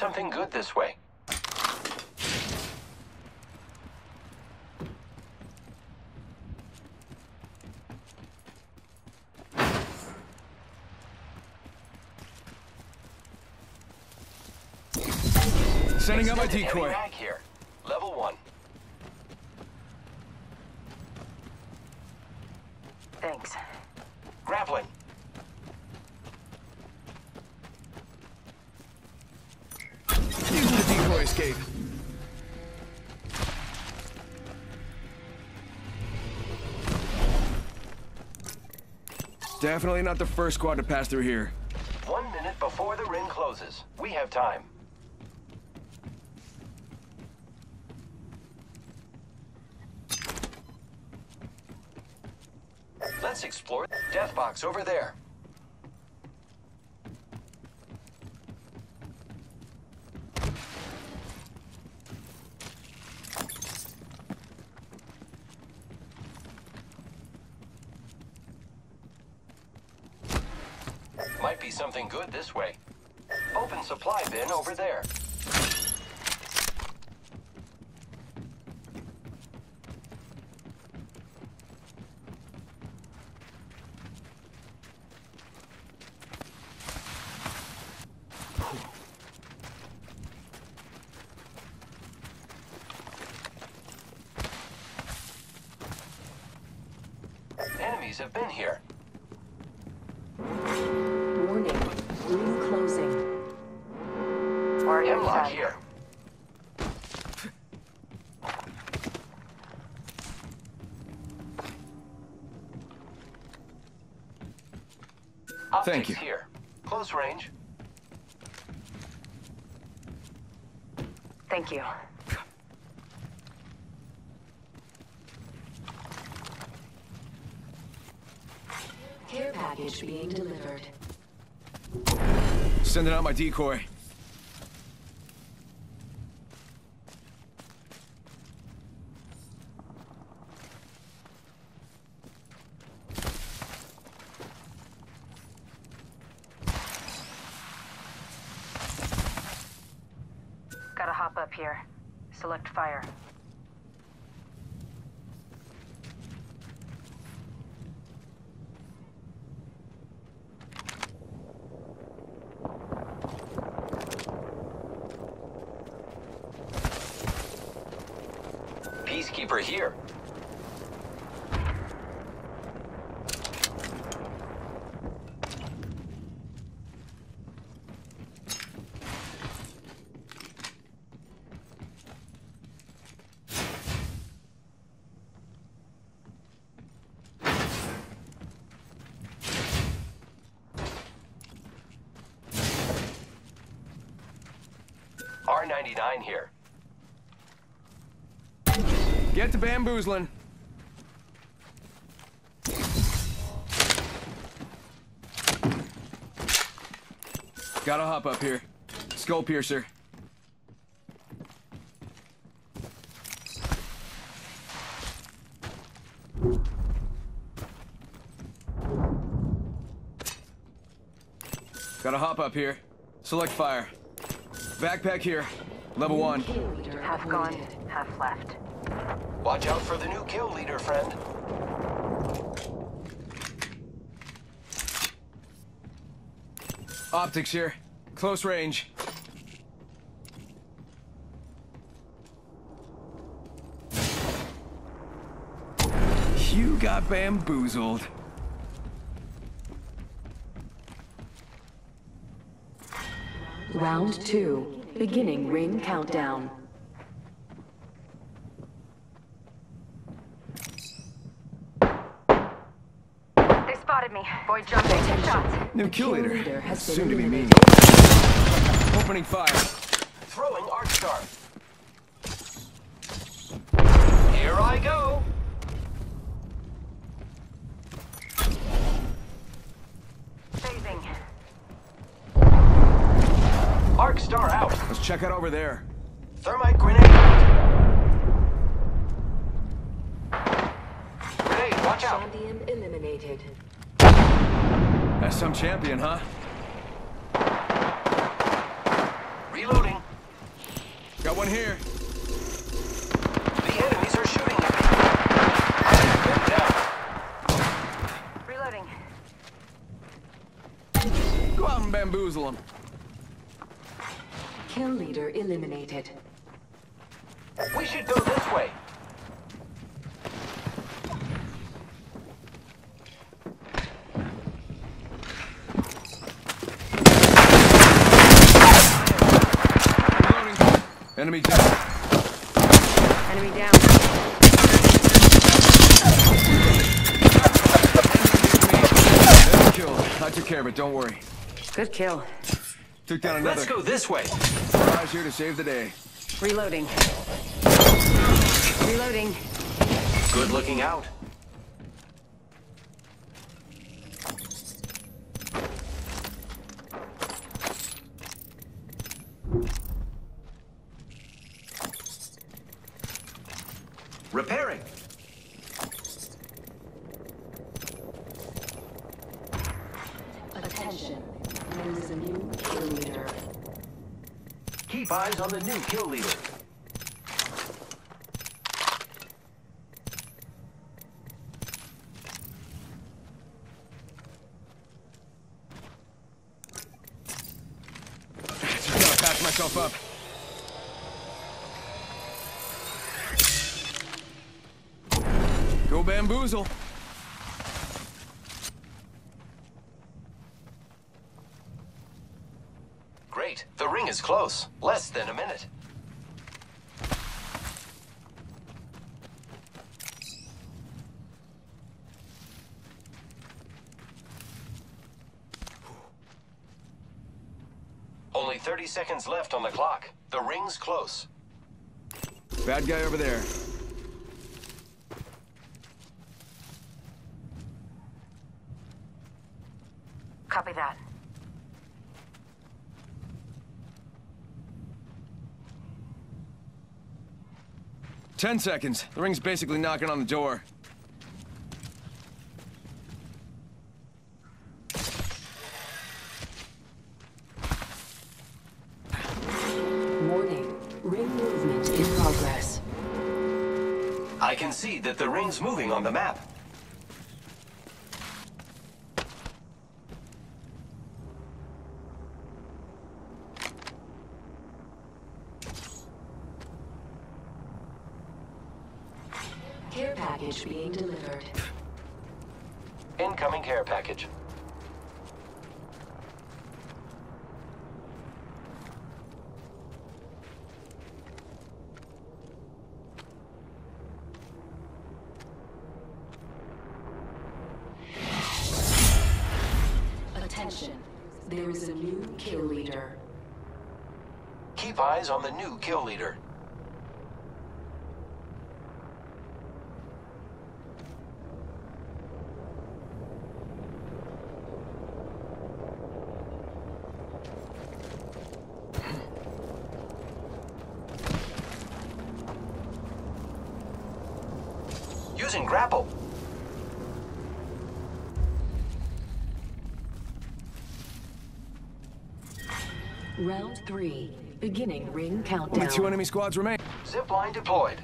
something good this way. Sending out my decoy. here. Level one. Thanks. Grappling. Using Definitely not the first squad to pass through here. One minute before the ring closes. We have time. Let's explore the Death Box over there. Might be something good this way. Open supply bin over there. Enemies have been here. Hemlock here. Thank you. here. Close range. Thank you. Care package being delivered. Sending out my decoy. Gotta hop up here. Select fire. Peacekeeper here. R99 here. Get to bamboozling. Gotta hop up here. Skull piercer. Gotta hop up here. Select fire. Backpack here. Level one. Half gone, half left. Watch out for the new kill leader, friend. Optics here. Close range. You got bamboozled. Round two. Beginning ring countdown. They spotted me. Boy jumped. Take shots. New The kill kill leader. leader has Soon to be me. Opening fire. Throwing Arc Star. Here I go. Phasing. Arc Star out. Let's check out over there. Thermite grenade out. Grenade, watch out. Champion eliminated. That's some champion, huh? Reloading. Got one here. The enemies are shooting at me. Down. Reloading. Go out and bamboozle them. Kill leader eliminated. We should go this way. Enemy down. Enemy down. Enemy killed. I took care of it, don't worry. Good kill. Took down another. Let's go this way. Mirage here to save the day. Reloading. Reloading. Good looking out. Repairing. Attention. There is a new kill leader. Eyes on the new kill leader. Myself up. Go bamboozle. Great. The ring is close. Less than a minute. Only 30 seconds left on the clock. The ring's close. Bad guy over there. Copy that. Ten seconds. The ring's basically knocking on the door. Warning. Ring movement in progress. I can see that the ring's moving on the map. Care package being delivered. Incoming care package. Attention. There is a new kill leader. Keep eyes on the new kill leader. Using grapple. Round three. Beginning ring Only countdown. two enemy squads remain. Zipline deployed.